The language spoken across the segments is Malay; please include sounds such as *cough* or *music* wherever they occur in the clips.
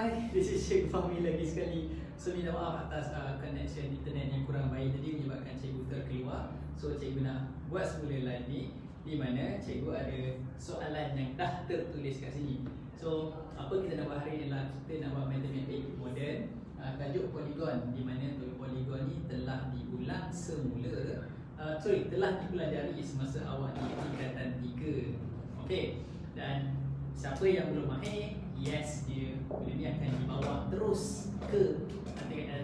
Hai, this is Cikgu Fahmi lagi sekali. So minta maaf atas uh, connection internet yang kurang baik tadi menyebabkan cikgu terkeluar. So cikgu nak buat semula live ni Di mana cikgu ada soalan yang dah tertulis kat sini. So apa kita nak buat hari ni adalah kita nak buat matematik moden uh, Tajuk poligon di mana poligon ni telah diulang semula uh, Sorry, telah dipelajari semasa awal di tingkatan 3 Okay, dan siapa yang belum mahir yes dia benda ni akan dibawa terus ke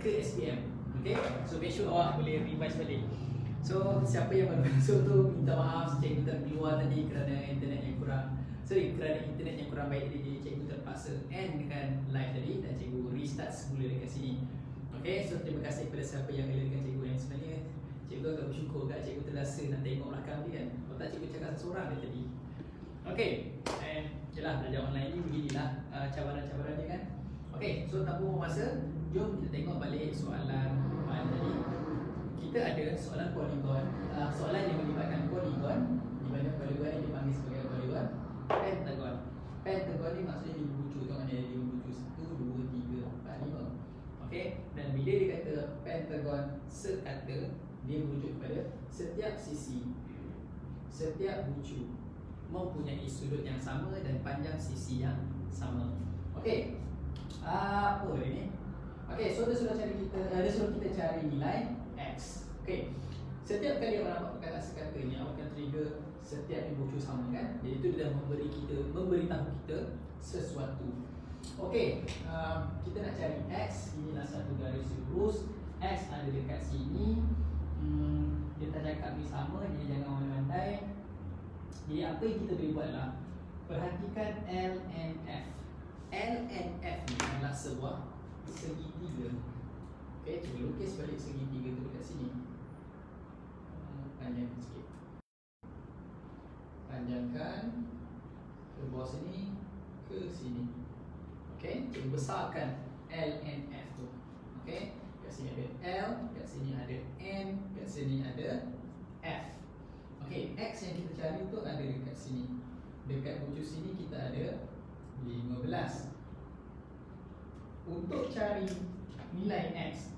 ke SPM okay? So make sure awak boleh revise balik. So siapa yang baru *laughs* masuk tu minta maaf cikgu terkeluar tadi kerana internet yang kurang. Sorry kerana internet yang kurang baik jadi cikgu terpaksa end dengan live tadi dan cikgu restart semula dekat sini. Okay? So terima kasih kepada siapa yang hadirkan cikgu yang sebenarnya. Cikgu agak bersyukur kat cikgu terasa nak tengok belakang dia kan. Kalau tak cikgu cakap seorang dia tadi. Okay? And Yalah, belajar online ni beginilah uh, cabaran-cabaran dia kan. Okay, so tak buang masa Jom kita tengok balik soalan uh, tadi. Kita ada soalan polygon. Uh, Soalan yang melibatkan polygon Di mana polygon ni dipanggil sebagai polygon? Pentagon. Pentagon ni maksudnya lima bucu Tengok ada lima bucu Satu, dua, tiga, empat, lima. Okay, dan bila dia kata pentagon sekata Dia merujuk kepada setiap sisi Setiap bucu mempunyai sudut yang sama dan panjang sisi yang sama. Okey. Apa ini? Okey, so dia sudah cari kita uh, dia suruh kita cari nilai x. Okey. Setiap kali awak nampak perkataan sekata ni awak akan trigger setiap yang bucu sama kan? Jadi itu dia memberi kita memberitahu kita sesuatu. Okey, uh, kita nak cari x. Inilah satu garis lurus. X ada dekat sini. Hmm, dia tak cakap ni sama, jadi jangan mandai-mandai. Jadi apa yang kita boleh buat adalah Perhatikan L and F. L and F ni adalah sebuah segitiga Okay, cuba lukis balik segitiga tu dekat sini. Panjang sikit. Panjangkan Ke bawah sini Ke sini. Okay, cuba besarkan L and F tu. Okay, kat sini ada L Kat sini ada N Kat sini ada F Okay, X yang kita cari tu ada dekat sini. Dekat bucu sini kita ada 15 Untuk cari nilai X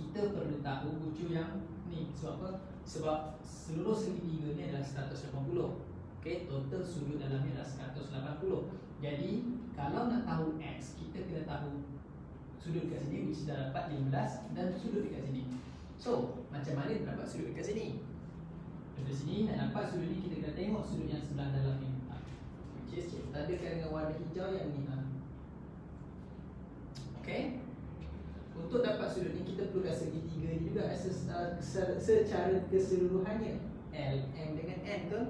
Kita perlu tahu bucu yang ni. Sebab apa? Sebab seluruh segitiga ni adalah 180 Okay, total sudut dalamnya adalah 180 Jadi, kalau nak tahu X Kita kena tahu sudut dekat sini Which dah dapat 15 Dan sudut dekat sini. So, macam mana dapat sudut dekat sini? Dari sini nak nampak sudut ni kita kena tengok sudut yang sebelah dalam ni. Ha. Which is kita adakan dengan warna hijau yang ni. Ha. Okay. Untuk dapat sudut ni kita perlukan segitiga ni juga. Secara keseluruhannya. L, M dengan N tu.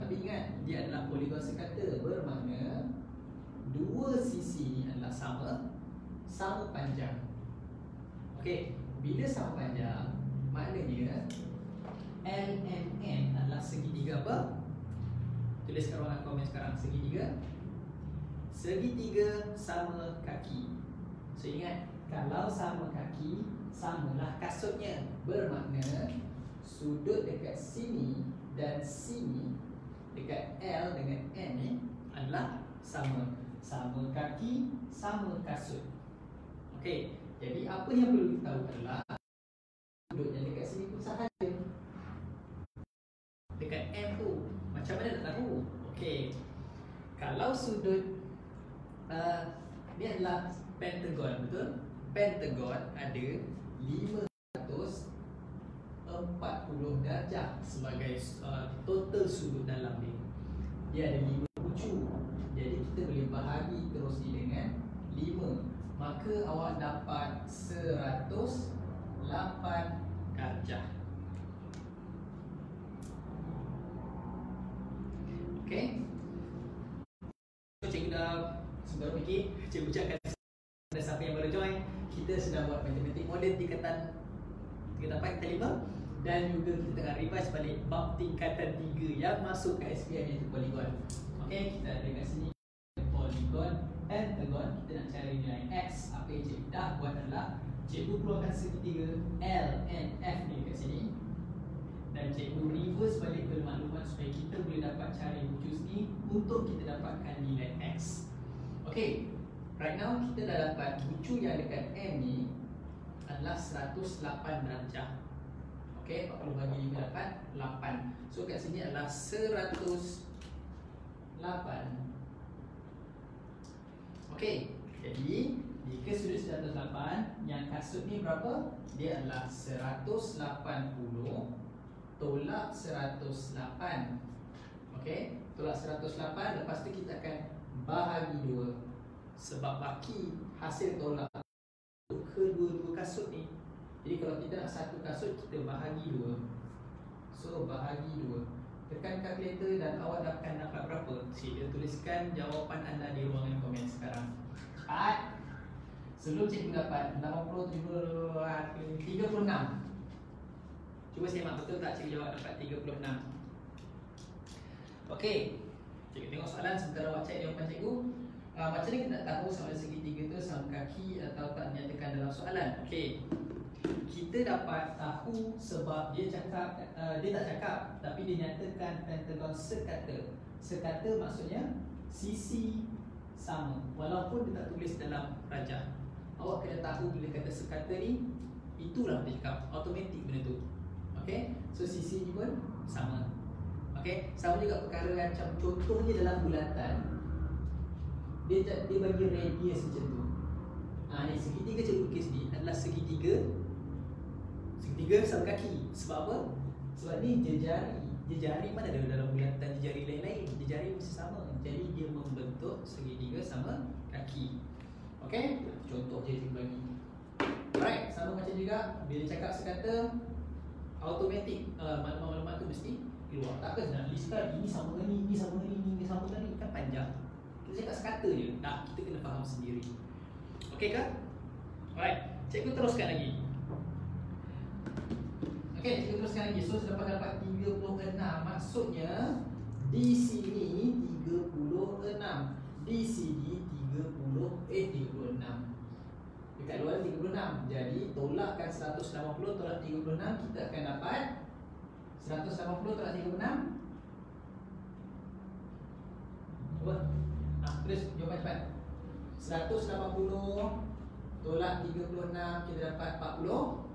Tapi ingat dia adalah poligon sekata Bermakna Dua sisi ni adalah sama Sama panjang. Okay. Bila sama panjang Maknanya LMN adalah segitiga apa? Tulis ruangan komen sekarang Segitiga. Segitiga sama kaki. So ingat Kalau sama kaki Samalah kasutnya. Bermakna Sudut dekat sini Dan sini Dekat L dengan N ni Adalah sama. Sama kaki Sama kasut. Okey Jadi apa yang perlu kita tahu adalah Sudut yang dekat sini pun sahaja dekat M tu Macam mana nak tahu? Okey Kalau sudut uh, Ni adalah pentagon, betul? Pentagon ada 540 darjah sebagai uh, total sudut dalam ni Dia ada 5 bucu Jadi kita boleh bahagi terus ni dengan 5 Maka awak dapat 108 darjah. Okay Sebentar fikir Cikgu ucapkan Kepada siapa yang baru join. Kita sedang buat matematik moden tingkatan Tingkatan 4 tingkatan 5 Dan juga kita tengah revise balik Bab tingkatan 3 Yang masuk ke SPM iaitu polygon Okay kita ada kat sini Polygon Pentagon Kita nak cari nilai X Apa yang cikgu dah buat adalah Cikgu keluarkan segitiga L, N, F ni kat sini. Dan cikgu reverse balik ke maklumat supaya kita boleh dapat cari bucu ni untuk kita dapatkan nilai X. Okey. Right now kita dah dapat bucu yang dekat M ni adalah 108 darjah. Okey, 40 bagi 5 dapat 8. So kat sini adalah 108. Okey, jadi jika sudut 108 yang kasut ni berapa? Dia adalah 180 tolak 108. Okey, tolak 108 lepas tu kita akan bahagi dua sebab baki hasil tolak kedua-dua kasut ni. Jadi kalau kita nak satu kasut kita bahagi dua. So bahagi dua. Tekan kalkulator dan awak akan dapat berapa? Sila tuliskan jawapan anda di ruangan komen sekarang. Cepat. Sebelum cikgu dapat 80, 70, 36 Cuba semak betul tak cikgu jawab dapat 36 Okey Cikgu tengok soalan sementara awak cek jawapan cikgu uh, Macam ni kita nak tahu sama segitiga tu sama kaki atau tak nyatakan dalam soalan? Okey. Kita dapat tahu sebab dia cakap uh, dia tak cakap tapi dia nyatakan pentagon sekata. Sekata maksudnya sisi sama walaupun dia tak tulis dalam rajah awak kena tahu bila kata sekata ni itulah dia cakap automatik benda tu. Okey? So sisi ni pun sama okey? Sama juga perkara macam contohnya dalam bulatan dia dia bagi radius macam tu. Ha ni segitiga cikgu lukis ni adalah segitiga Segitiga sama kaki. Sebab apa? Sebab ni jejari Jejari mana ada dalam bulatan jejari lain-lain? Jejari mesti sama. Jadi dia membentuk segitiga sama kaki. Okay? Contoh je cikgu bagi. Alright, sama macam juga. Bila cakap sekata Automatik uh, maklumat-maklumat tu mesti keluar Tak apa nak listkan Ini sama dengan ni, ini sama dengan ni, ini sama dengan ni Kan panjang Kita cakap sekata je Dah, kita kena faham sendiri Okay kan? Alright, cikgu teruskan lagi Okey, kita teruskan lagi. So, dapat dapat 36. Maksudnya di sini 36. Di sini 30 eh 36. Dekat luar 36. Jadi tolakkan 180 tolak 36 kita akan dapat 180 tolak 36. Cuba. Ah, tulis jawapan cepat. 180 tolak 36 kita dapat 40.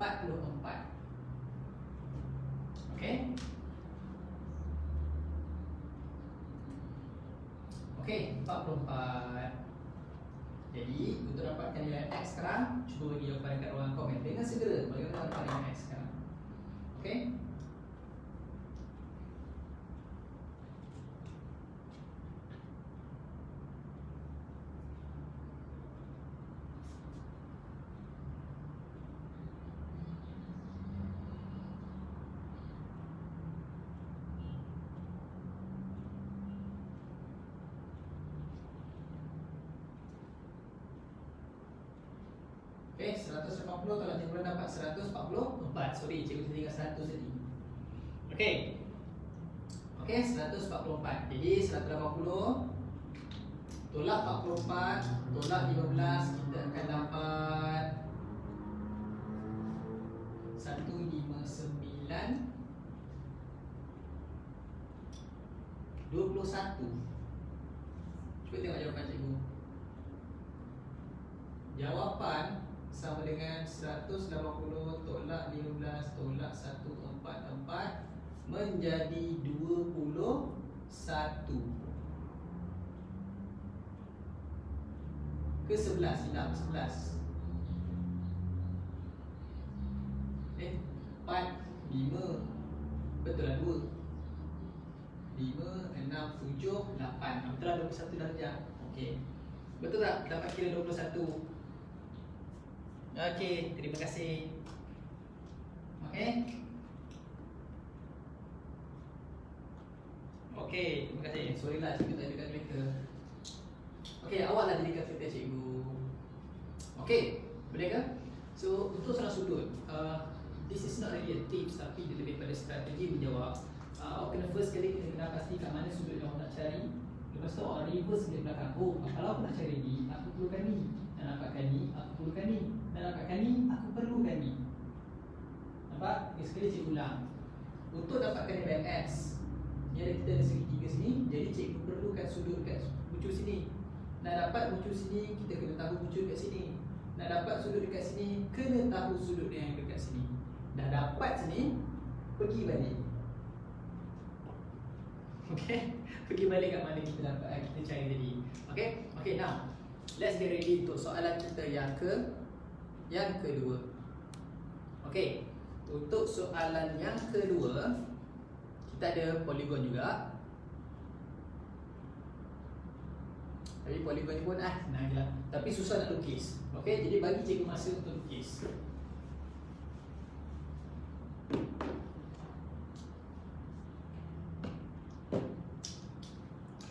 44 Okey Okey, 44 Jadi, untuk dapatkan nilai X sekarang Cuba bagi jawapan dekat ruangan komen Dengan segera, bagaimana dapat nilai X sekarang Okay, Sorry, cikgu tinggal 100 tadi. Okay Okay, 144 Jadi 180 Tolak 44 Tolak 15 Kita akan dapat 159 21 Cuba tengok jawapan cikgu. Jawapan sama dengan 180 tolak 15 tolak 144 menjadi 21 ke 11 tidak 11 eh 4 5 betul lah 2 5 6 7 8 betul lah 21 darjah okey. Betul tak? Dapat kira 21 Okey, terima kasih. Okey. Okey, terima kasih. Sorry lah cikgu tak ada kalkulator. Okey, awak lah jadi kalkulator cikgu. Okey, boleh ke? So, untuk salah sudut, uh, this is not really a tips tapi dia lebih pada strategi menjawab. Uh, awak kena first kali kena kenal pasti kat mana sudut yang awak nak cari. Lepas tu awak reverse balik belakang. Oh, kalau aku nak cari ni, aku perlukan ni. Dan dapatkan ni, aku perlukan ni dan dapatkan ni, aku perlukan ni Nampak? Okay, sekali cikgu ulang Untuk dapatkan X Ni ada kita ada segitiga sini Jadi cikgu perlukan sudut kat bucu sini Nak dapat bucu sini kita kena tahu bucu dekat sini. Nak dapat sudut dekat sini kena tahu sudut yang dekat sini. Dah dapat sini pergi balik. Okay, *laughs* pergi balik kat mana kita dapat eh, kita cari tadi. Okay, okay now let's get ready untuk soalan kita yang ke yang kedua. Okay, untuk soalan yang kedua kita ada poligon juga. Tapi poligon ni pun ah senang je lah. Tapi susah nak lukis. Okay, jadi bagi cikgu masa untuk lukis.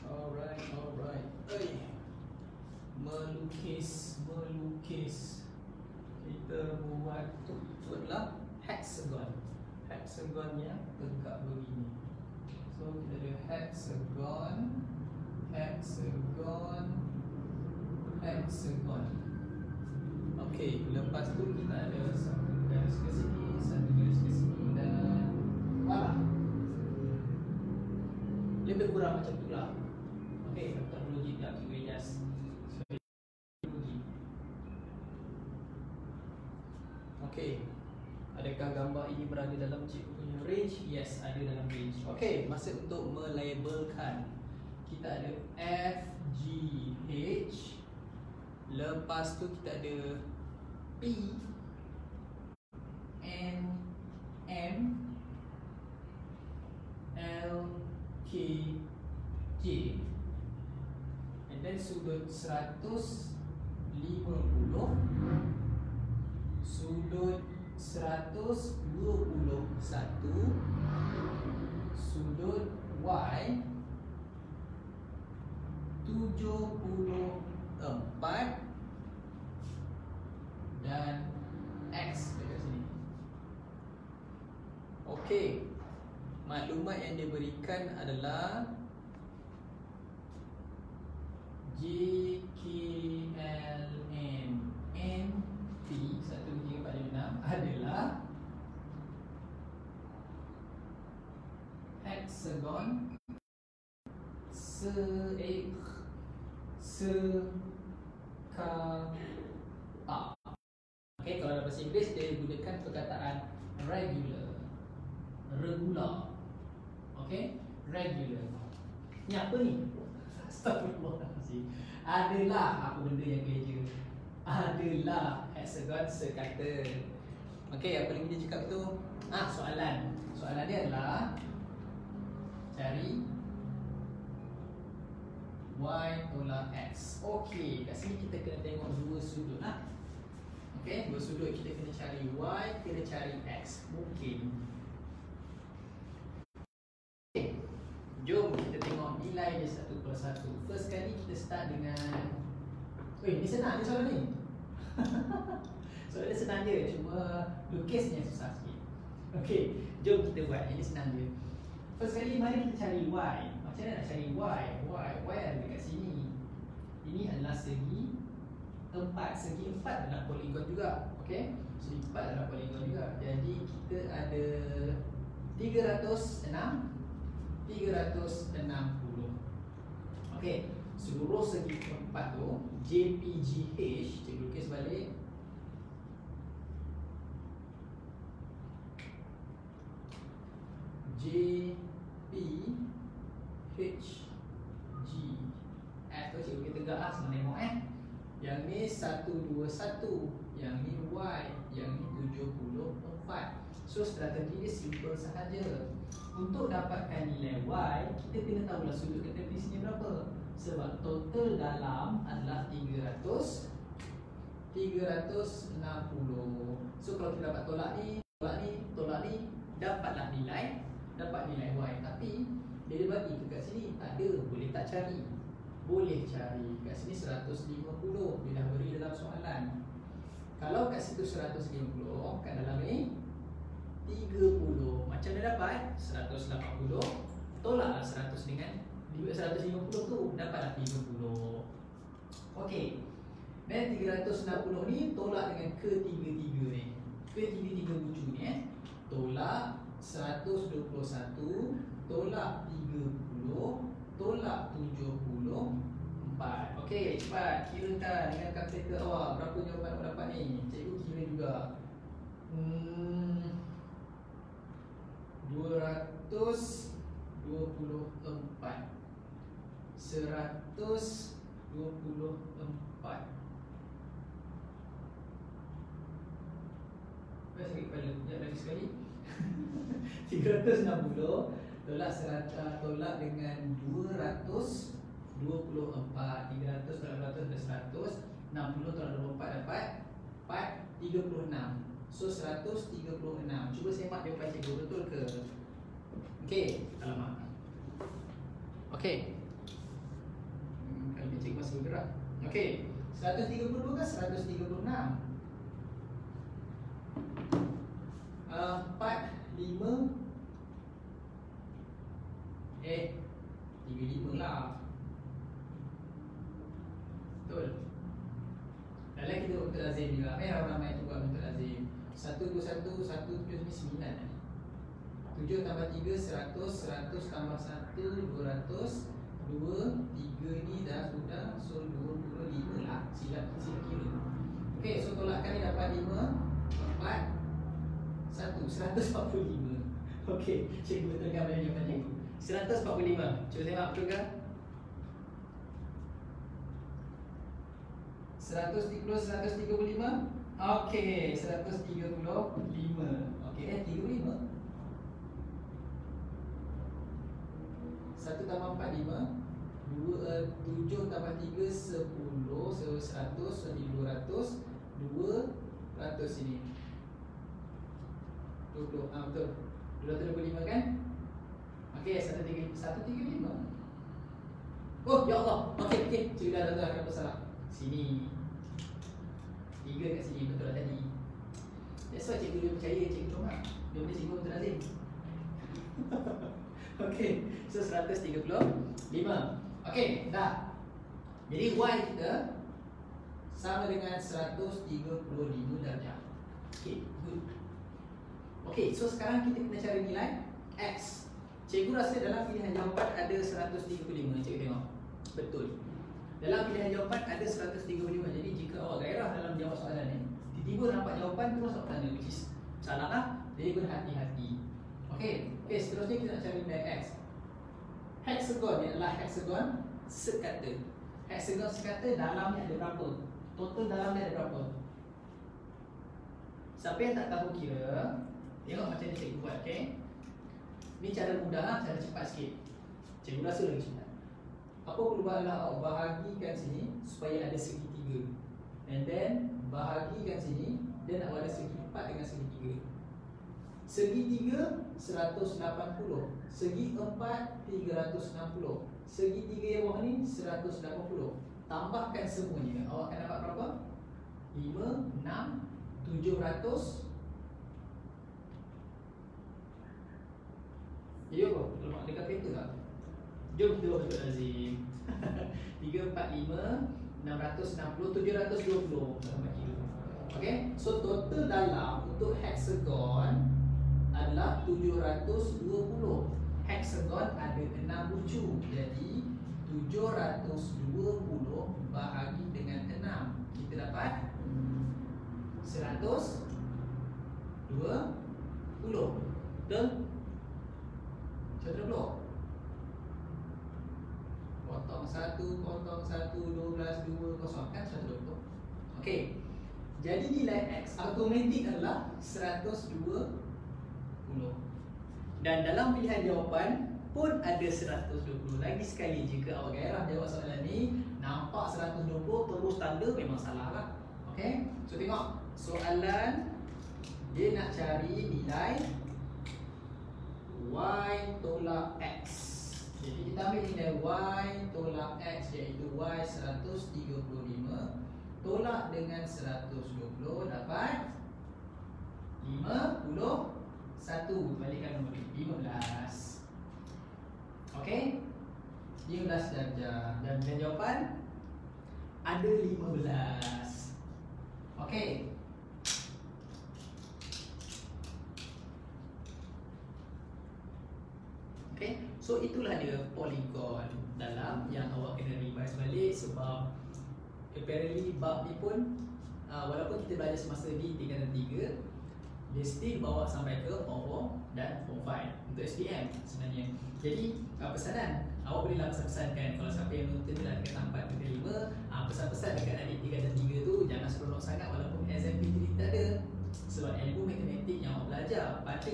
Alright, alright. Oi. Melukis, melukis. Kita buat tu, tu adalah hexagon. Hexagon yang tegak begini. So kita ada hexagon, hexagon, hexagon. Okey, lepas tu kita ada satu garis ke sini, satu garis ke sini dan wala. Lebih kurang macam tu lah. Okey, metodologi tak boleh just metodologi. Okey. Ini berada dalam cikgu punya range? Yes, ada dalam range. Okey, masa untuk melabelkan. Kita ada F, G, H. Lepas tu kita ada P, N, M, L, K, J. And then sudut 150 121 Sudut Y 74 Dan X dekat sini. Okey. Maklumat yang diberikan adalah J, K, L, M, N, P Satu, tiga, empat, lima, enam Adalah Hexagon Se, eh, se, ka, a Okay, kalau dalam bahasa Inggeris dia gunakan perkataan regular Regular. Okay, regular. Ni apa ni? *laughs* Astagfirullahaladzim Adalah apa benda yang kerja Adalah hexagon sekata. Okay, apa lagi dia cakap tu? Ah, soalan. Soalan dia adalah Cari Y tolak X. Okay, kat sini kita kena tengok dua sudut lah Okay, dua sudut kita kena cari Y, kena cari X. Mungkin. Okay, jom kita tengok nilai dia satu per satu. First kali kita start dengan Weh, ni senang ni soalan ni. *laughs* Soalan dia senang je, cuma lukisnya susah sikit. Okay, jom kita buat, ini senang je First kali, mari kita cari Y Macam mana nak cari Y? Y, ada dekat sini? Ini adalah segi empat. Segi empat adalah poligon juga. Okay, segi empat adalah poligon juga. Jadi kita ada 306 360 Okey, seluruh segi keempat tu JPGH, cikgu lukis balik JPHG F. Tu cikgu kita tegak lah semua tengok eh. Yang ni 121 Yang ni Y Yang ni 74 So strategi dia simple sahaja. Untuk dapatkan nilai Y Kita kena tahulah sudut kat tepi sini berapa. Sebab total dalam adalah 300 360 So kalau kita dapat tolak ni Tolak ni, tolak ni Dapatlah nilai Dapat nilai Y. Tapi Dia bagi tu kat sini Tak ada, boleh tak cari? Boleh cari. Kat sini 150 Dia dah beri dalam soalan. Kalau kat situ 150 Kat dalam ni 30 Macam mana dapat? 180 Tolaklah 100 dengan 150 tu Dapatlah 30 Okey Dan 360 ni Tolak dengan ketiga-tiga ni. Ketiga-tiga bucu ni eh Tolak 121 Tolak 30 Tolak 70 4 Okey, cepat. Kirakan dengan kalkulator awak Berapa jawapan awak dapat ni? Cikgu kira juga. Hmm, 224 124 Saya sakit kepala, sekejap lagi sekali. *laughs* 360 tolak serata tolak dengan 224 300 300 dan 100 60 tolak 24 dapat 4 36 so 136 cuba sembah depan cikgu betul ke? Okey. Alamak. Okey. Hmm, kalau cikgu masih bergerak. Okey. 132 ke 136 uh, 4 36 Eh, TV 5 lah. Betul. Dalam kita buat untuk lazim juga. Eh, ramai-ramai tu buat untuk lazim 121, 179 sembilan eh. 7 tambah 3, 100 100 tambah 1, 200 2, 3 ni dah sudah. So, 25 lah. Silap, silap kira. Okay, so tolakkan ni dapat 5 4 1, 145 Okey cikgu tengah banyak-banyak 145, cuba tengok betul ke? 130, 135 Okey, 135 Okey, eh 35 1 tambah 4, 5 2, 7 tambah 3, 10 So, 100, jadi 200 200 ini 20 ah betul. 225 kan okey 135 135 oh ya Allah. Okey okey. Sudah dah dah apa salah sini. Tiga kat sini betul lah tadi. That's why cikgu dia percaya cikgu cuma dia boleh cikgu betul lazim okey so 135 okey dah. Jadi y kita sama dengan 135 darjah. Okey good. Okey, so sekarang kita kena cari nilai X Cikgu rasa dalam pilihan jawapan ada 135 Cikgu tengok Betul Dalam pilihan jawapan ada 135 Jadi jika awak gairah dalam jawab soalan ni Tiba-tiba nampak jawapan tu masuk tanda Which is salah lah Jadi berhati-hati Okey, okay, seterusnya kita nak cari nilai X Hexagon ni adalah hexagon sekata Hexagon sekata dalamnya ada berapa? Total dalamnya ada berapa? Siapa yang tak tahu kira Tengok macam ni cikgu buat, okay? Ni cara mudah lah, cara cepat sikit. Cikgu rasa lagi cepat Apa perlu buat adalah awak bahagikan sini Supaya ada segi tiga. And then bahagikan sini Dan awak ada segi empat dengan segi tiga. Segi tiga, 180 Segi empat, 360 Segi tiga yang bawah ni, 180 Tambahkan semuanya. Awak akan dapat berapa? 5, 6, 700 Jadi apa? Lemak dekat kereta tak? Jom kita buat bentuk lazim 3, 4, 5 660, 720 Sama kilo Okay So total dalam untuk hexagon Adalah 720 Hexagon ada 6 bucu Jadi 720 bahagi dengan 6 Kita dapat 100 20 Betul? Contoh blok Potong satu, potong satu, dua belas, dua, kosong Kan satu blok Okey. Jadi nilai X automatik adalah 120 Dan dalam pilihan jawapan pun ada 120 Lagi sekali. Jika awak gairah jawab soalan ni Nampak 120 terus tanda memang salah lah. Okey? So tengok. Soalan Dia nak cari nilai y tolak x. Jadi kita ambil nilai y tolak x iaitu y 135 Tolak dengan 120 dapat 51 Balikkan nombor 15 Okey. 15 darjah Dan jawapan? Ada 15 Okey Okay, so itulah dia polygon dalam yang awak kena revise balik sebab apparently bab ni pun uh, walaupun kita belajar semasa di tingkatan 3 dia still bawa sampai ke form 4 dan form 5 untuk SPM sebenarnya. Jadi uh, pesanan awak boleh lah pesan-pesan kan kalau siapa yang nonton tu dah dekat 4 ke 5 uh, pesan-pesan dekat adik tingkatan 3 tu jangan seronok sangat walaupun SMP kita ada. Sebab ilmu matematik yang awak belajar pada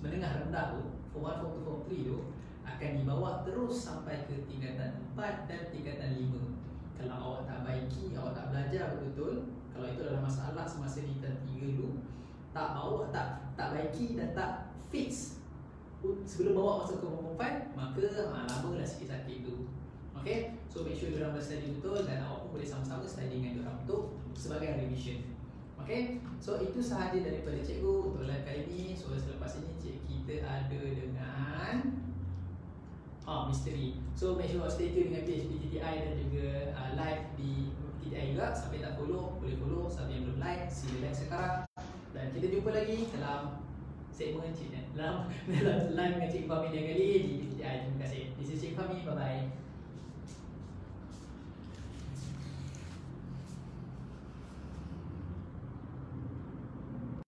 menengah rendah tu form 1, form 2, form 3 tu akan dibawa terus sampai ke tingkatan 4 dan tingkatan 5 kalau awak tak baiki, awak tak belajar betul-betul. Kalau itu adalah masalah semasa di tingkatan 3 dulu tak bawa, tak tak baiki dan tak fix. Sebelum bawa masuk ke 5 maka ha, lama lah sikit sakit tu. Okay, so make sure diorang berstudy betul dan awak pun boleh sama-sama study dengan diorang untuk sebagai revision. Okay, so itu sahaja daripada cikgu untuk live kali ini So selepas ini cik kita ada dengan Ah misteri. So make sure stay tune dengan PHP TTI dan juga uh, live di TTI juga. Siapa yang tak follow, boleh follow. Siapa yang belum like, sila like sekarang. Dan kita jumpa lagi dalam segmen Cik Dalam, *laughs* dalam live dengan Cik Fahmi yang kali di TTI. Terima kasih. This is Cik Fahmi. Bye-bye.